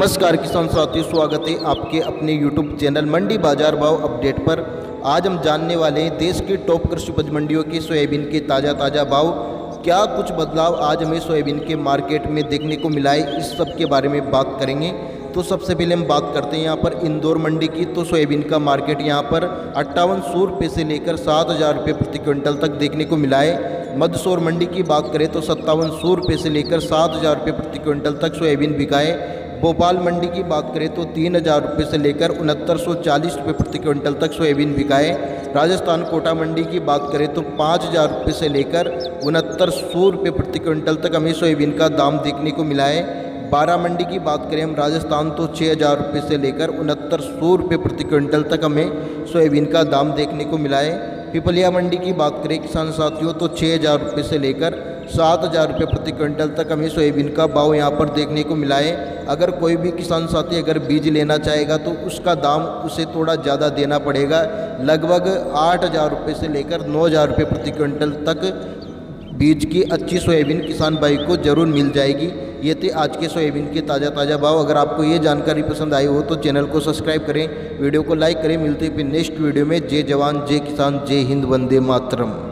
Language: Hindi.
नमस्कार किसान साथियों, स्वागत है आपके अपने यूट्यूब चैनल मंडी बाज़ार भाव अपडेट पर। आज हम जानने वाले हैं देश के टॉप कृषि उपज मंडियों के सोयाबीन के ताज़ा ताज़ा भाव। क्या कुछ बदलाव आज हमें सोयाबीन के मार्केट में देखने को मिला है, इस सब के बारे में बात करेंगे। तो सबसे पहले हम बात करते हैं यहाँ पर इंदौर मंडी की। तो सोयाबीन का मार्केट यहाँ पर अट्ठावन सौ रुपये से लेकर सात हज़ार रुपये प्रति क्विंटल तक देखने को मिला है। मदसौर मंडी की बात करें तो सत्तावन सौ रुपये से लेकर सात हज़ार रुपये प्रति क्विंटल तक सोयाबीन बिकाए भोपाल मंडी की बात करें तो तीन हज़ार रुपये से लेकर उनहत्तर सौ चालीस रुपये प्रति क्विंटल तक सोयाबीन बिकाए। राजस्थान कोटा मंडी की बात करें तो पाँच हज़ार रुपये से लेकर उनहत्तर सौ रुपये प्रति क्विंटल तक हमें सोयाबीन का दाम देखने को मिला है। बारह मंडी की बात करें हम राजस्थान तो छः हज़ार रुपये से लेकर उनहत्तर सौ रुपये प्रति क्विंटल तक हमें सोयाबीन का दाम देखने को मिला है। पिपलिया मंडी की बात करें किसान साथियों तो छः हज़ार रुपये से लेकर सात हज़ार रुपये प्रति क्विंटल तक हमें सोयाबीन का भाव यहाँ पर देखने को मिला है। अगर कोई भी किसान साथी अगर बीज लेना चाहेगा तो उसका दाम उसे थोड़ा ज़्यादा देना पड़ेगा। लगभग आठ हज़ार रुपये से लेकर नौ हज़ार रुपये प्रति क्विंटल तक बीज की अच्छी सोयाबीन किसान भाई को ज़रूर मिल जाएगी। ये थे आज के सोयाबीन के ताज़ा ताज़ा भाव। अगर आपको ये जानकारी पसंद आई हो तो चैनल को सब्सक्राइब करें, वीडियो को लाइक करें। मिलते फिर नेक्स्ट वीडियो में। जय जवान, जय किसान, जय हिंद, वंदे मातरम।